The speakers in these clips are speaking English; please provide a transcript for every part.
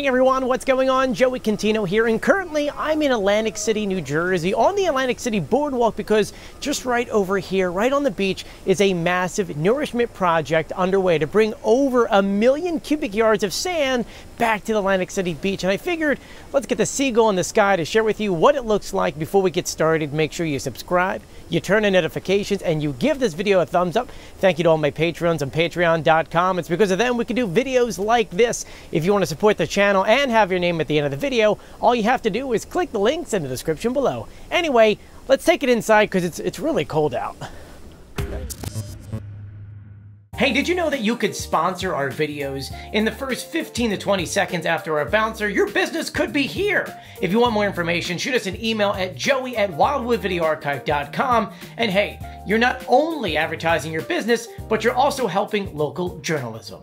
Hey everyone, what's going on? Joey Contino here, and currently I'm in Atlantic City, New Jersey, on the Atlantic City Boardwalk because just right over here, right on the beach, is a massive nourishment project underway to bring over a million cubic yards of sand back to the Atlantic City beach. And I figured let's get the seagull in the sky to share with you what it looks like before we get started. Make sure you subscribe, you turn on notifications, and you give this video a thumbs up. Thank you to all my patrons on patreon.com. It's because of them we can do videos like this. If you want to support the channel, channel and have your name at the end of the video, all you have to do is click the links in the description below. Anyway, let's take it inside because it's, it's really cold out. Hey, did you know that you could sponsor our videos? In the first 15 to 20 seconds after our bouncer, your business could be here. If you want more information, shoot us an email at joey at wildwoodvideoarchive.com. And hey, you're not only advertising your business, but you're also helping local journalism.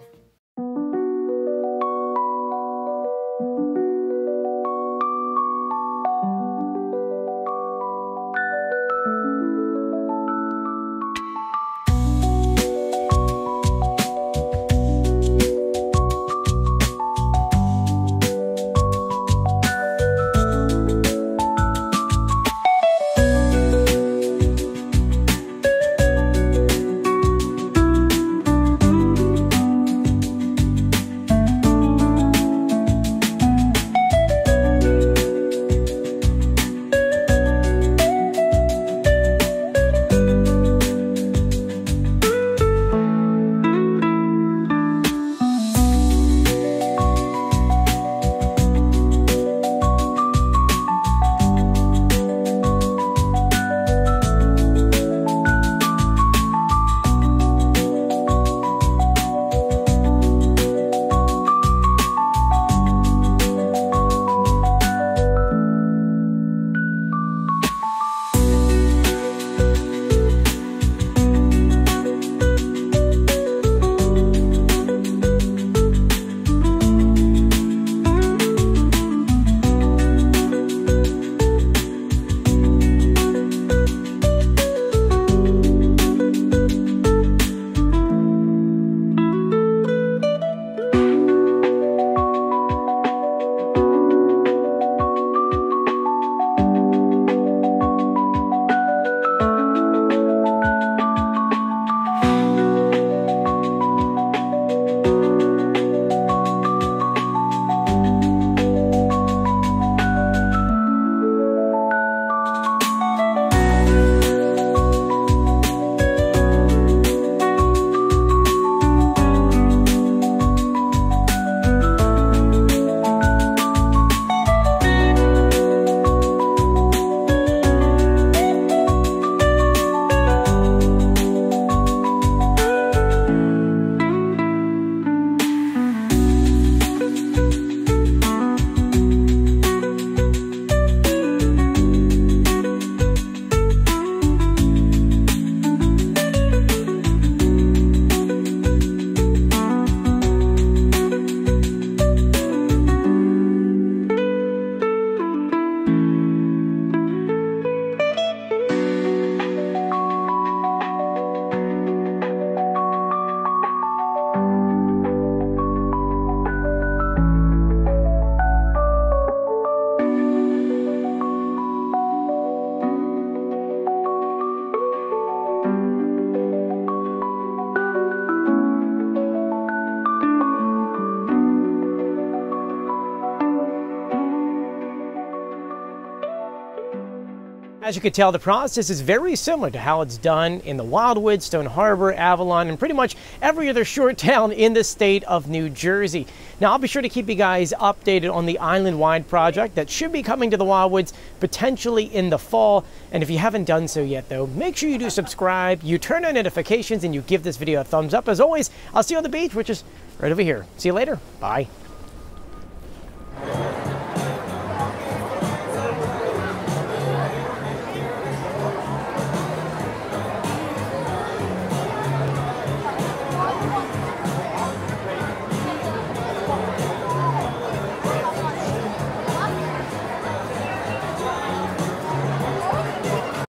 As you can tell, the process is very similar to how it's done in the Wildwood, Stone Harbor, Avalon, and pretty much every other short town in the state of New Jersey. Now, I'll be sure to keep you guys updated on the island-wide project that should be coming to the Wildwoods potentially in the fall. And if you haven't done so yet, though, make sure you do subscribe, you turn on notifications, and you give this video a thumbs up. As always, I'll see you on the beach, which is right over here. See you later. Bye.